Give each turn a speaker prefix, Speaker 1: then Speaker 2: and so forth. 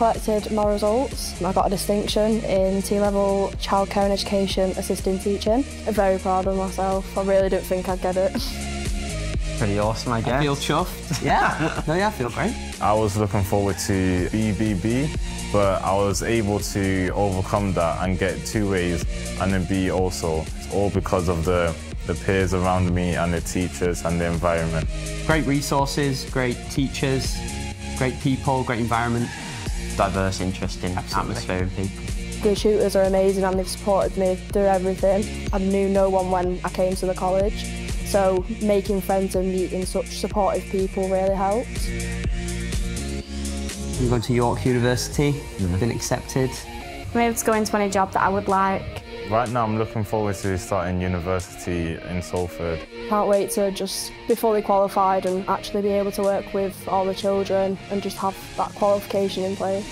Speaker 1: collected my results. I got a distinction in T-level childcare and education assistant teaching. I'm very proud of myself. I really didn't think I'd get it.
Speaker 2: Pretty awesome, I guess.
Speaker 3: I feel chuffed.
Speaker 2: Yeah. no, yeah, I feel great.
Speaker 4: I was looking forward to BBB, but I was able to overcome that and get two A's and then B also, all because of the, the peers around me and the teachers and the environment.
Speaker 3: Great resources, great teachers, great people, great environment.
Speaker 2: Diverse, interesting
Speaker 3: Absolutely.
Speaker 2: atmosphere and people.
Speaker 1: The tutors are amazing and they've supported me through everything. I knew no one when I came to the college, so making friends and meeting such supportive people really helped.
Speaker 3: I'm going to York University, mm-hmm. been accepted.
Speaker 5: I'm able to go into any job that I would like.
Speaker 4: Right now I'm looking forward to starting university in Salford.
Speaker 1: Can't wait to just be fully qualified and actually be able to work with all the children and just have that qualification in place.